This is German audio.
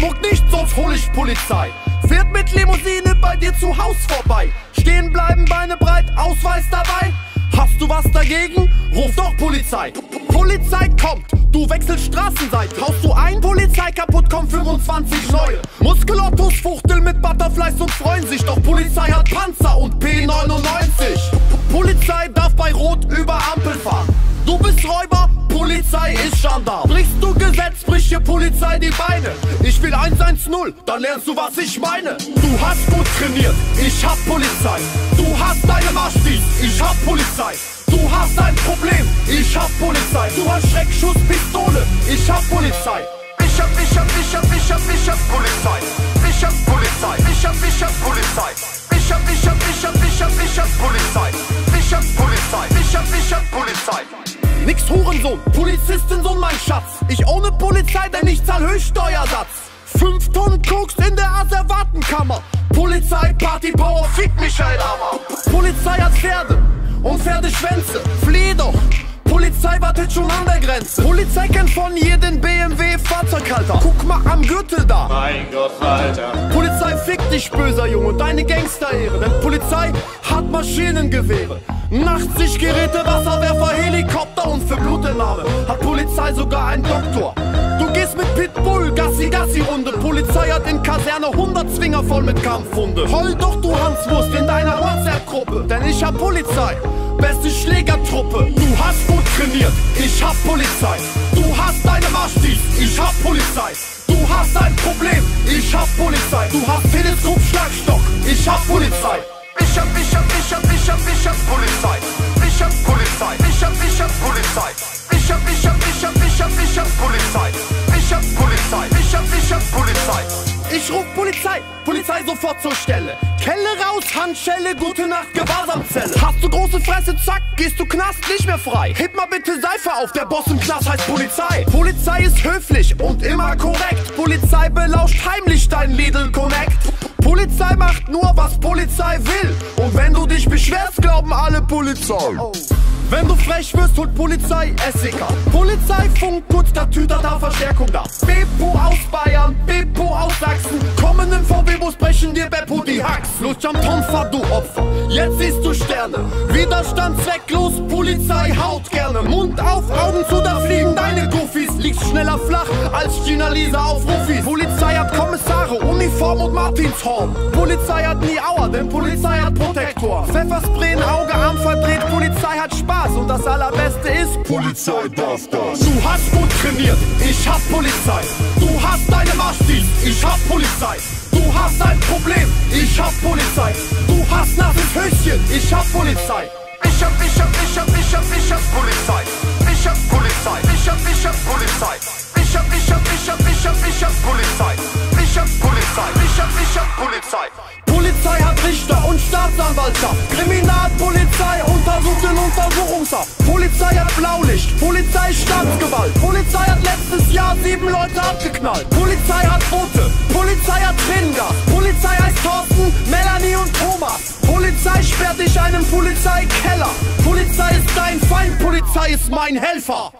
Muck nicht, sonst hol ich Polizei. Fährt mit Limousine bei dir zu Haus vorbei. Stehen bleiben, Beine breit, Ausweis dabei. Hast du was dagegen? Ruf doch Polizei. Polizei kommt, du wechselst Straßenseite. Haust du ein, Polizei kaputt, kommen 25 neue. Muskelottos fuchteln mit Butterflies und freuen sich. Doch Polizei hat Panzer und P99. Polizei darf bei Rot über Ampel fahren. Du bist Räuber, Polizei ist Gendarm. Brichst du Gesetz, bricht hier Polizei die Beine. Ich will 110, dann lernst du, was ich meine. Du hast gut trainiert, ich hab Polizei. Du hast deine Maschtis, ich hab Polizei. Du hast ein Problem, ich hab Polizei. Du hast Schreckschuss, Pistole, ich hab Polizei. Ich hab, ich hab, ich hab, ich hab, ich hab Polizei. Ich hab Polizei, ich hab, ich hab Polizei. Ich hab, ich hab, ich hab, ich hab, ich hab Polizei. Ich hab Polizei, ich hab, ich hab Polizei. Nix Hurensohn, Polizistin, Sohn, mein Schatz. Ich ohne Polizei, denn ich zahl Höchststeuersatz. Fünf Tonnen Koks in der Asservatenkammer. Polizei, Party, Power, fick Michael Hammer. Polizei hat Pferde und Pferdeschwänze. Flieh doch. Polizei wartet schon an der Grenze. Polizei kennt von jedem BMW Fahrzeughalter. Guck mal am Gürtel da. Mein Gott, Alter. Polizei fickt dich, böser Junge, deine Gangsterehre. Denn Polizei hat Maschinengewehre. Nachtsichtgeräte, Wasserwerfer, Helikopter und für Blutentnahme hat Polizei sogar einen Doktor. Du gehst mit Pitbull, Gassi, Gassi-Runde. Polizei hat in Kaserne 100 Zwinger voll mit Kampfhunde. Heul doch, du Hanswurst, in deiner WhatsApp-Gruppe. Denn ich hab Polizei, beste Schlägertruppe. Du hast gut trainiert, ich hab Polizei. Du hast deine Maschtis, ich hab Polizei. Du hast ein Problem, ich hab Polizei. Du hast Teleskop, Schlagstock, ich hab Polizei. Hab, ich hab, ich hab Polizei. Hab Polizei, ich hab Polizei. Ich ruf Polizei, Polizei sofort zur Stelle. Kelle raus, Handschelle, gute Nacht, Gewahrsamzelle. Hast du große Fresse, zack, gehst du Knast nicht mehr frei. Heb mal bitte Seife auf, der Boss im Knast heißt Polizei. Polizei ist höflich und immer korrekt. Polizei belauscht heimlich dein Lidl Connect. Polizei macht nur, was Polizei will. Und wenn du dich beschwerst, glauben alle Polizei. Wenn du frech wirst, holt Polizei SEK. Polizeifunk, kurz der Tüter, da Verstärkung da. Bepo aus Bayern, Bepo aus Sachsen. Kommen im VW-Bus, brechen dir Beppo die Hacks. Lutsch am Tonfahrt, du Opfer. Jetzt siehst du Sterne. Widerstand zwecklos, Polizei haut gerne. Mund auf, Augen zu, da fliegen deine Goofies. Liegst schneller flach als Gina Lisa auf Rufis. Kommissare, Uniform und Martinshorn. Polizei hat nie Auer, denn Polizei hat Protektor. Pfefferspray in Auge, Arm verdreht, Polizei hat Spaß. Und das allerbeste ist, Polizei darf das. Du hast gut trainiert, ich hab Polizei. Du hast deine Maschtis, ich hab Polizei. Du hast ein Problem, ich hab Polizei. Du hast nasses Höschen, ich hab Polizei. Ich hab, ich hab, ich hab, ich hab, ich hab Polizei. Ich hab Polizei, ich hab, ich hab Polizei. Richter und Staatsanwaltschaft. Kriminalpolizei untersucht den Untersuchungshaft. Polizei hat Blaulicht. Polizei Staatsgewalt. Polizei hat letztes Jahr sieben Leute abgeknallt. Polizei hat Boote. Polizei hat Tränengas. Polizei heißt Thorsten, Melanie und Thomas. Polizei sperrt dich einem Polizeikeller. Polizei ist dein Feind. Polizei ist mein Helfer.